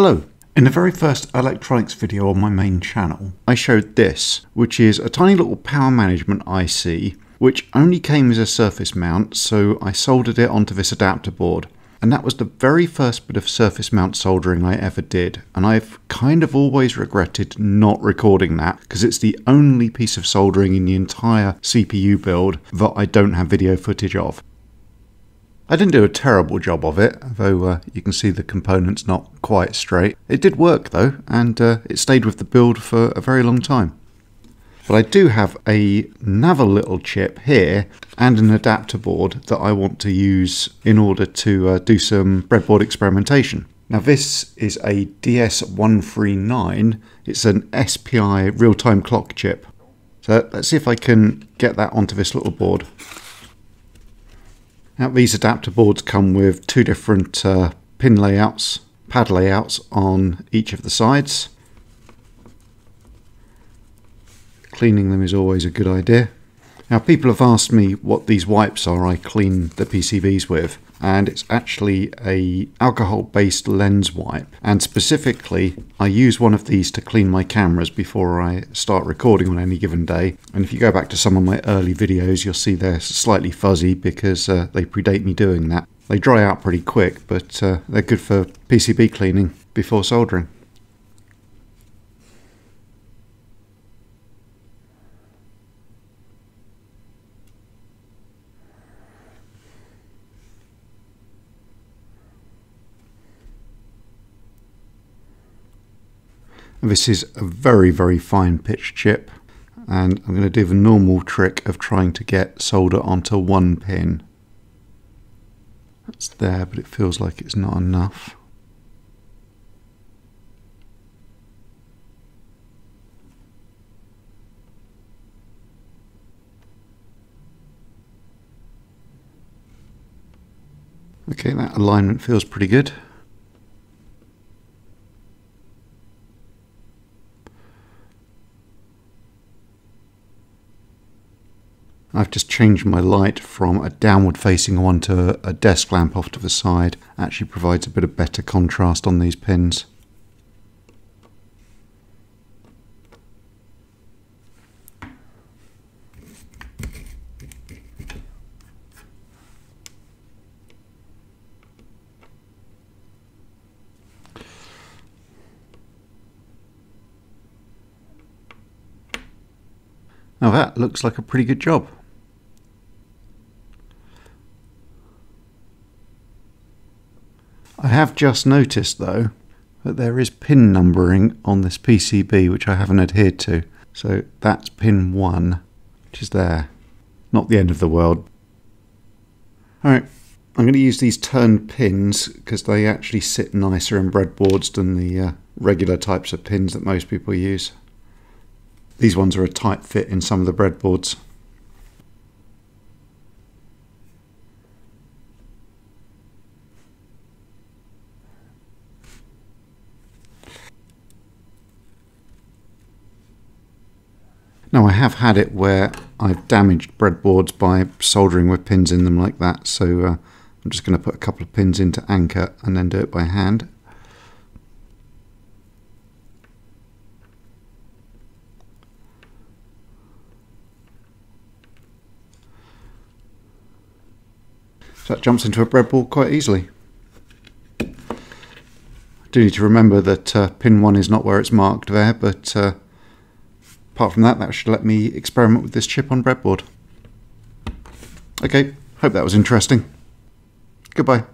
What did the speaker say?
Hello. In the very first electronics video on my main channel, I showed this, which is a tiny little power management IC, which only came as a surface mount, so I soldered it onto this adapter board. And that was the very first bit of surface mount soldering I ever did, and I've kind of always regretted not recording that, because it's the only piece of soldering in the entire CPU build that I don't have video footage of. I didn't do a terrible job of it, though uh, you can see the components not quite straight. It did work though, and uh, it stayed with the build for a very long time. But I do have a, another little chip here and an adapter board that I want to use in order to uh, do some breadboard experimentation. Now this is a DS139, it's an SPI real-time clock chip. So let's see if I can get that onto this little board. Now these adapter boards come with two different uh, pin layouts, pad layouts on each of the sides. Cleaning them is always a good idea. Now people have asked me what these wipes are I clean the PCBs with and it's actually a alcohol based lens wipe and specifically I use one of these to clean my cameras before I start recording on any given day and if you go back to some of my early videos you'll see they're slightly fuzzy because uh, they predate me doing that. They dry out pretty quick but uh, they're good for PCB cleaning before soldering. This is a very, very fine pitch chip and I'm going to do the normal trick of trying to get solder onto one pin. That's there, but it feels like it's not enough. Okay, that alignment feels pretty good. I've just changed my light from a downward facing one to a desk lamp off to the side. Actually provides a bit of better contrast on these pins. Now that looks like a pretty good job. I have just noticed though that there is pin numbering on this PCB which I haven't adhered to. So that's pin 1 which is there. Not the end of the world. Alright, I'm going to use these turned pins because they actually sit nicer in breadboards than the uh, regular types of pins that most people use. These ones are a tight fit in some of the breadboards. Now I have had it where I've damaged breadboards by soldering with pins in them like that, so uh, I'm just going to put a couple of pins into anchor and then do it by hand. So that jumps into a breadboard quite easily. I do need to remember that uh, pin 1 is not where it's marked there, but uh, apart from that, that should let me experiment with this chip on breadboard. Okay, hope that was interesting. Goodbye.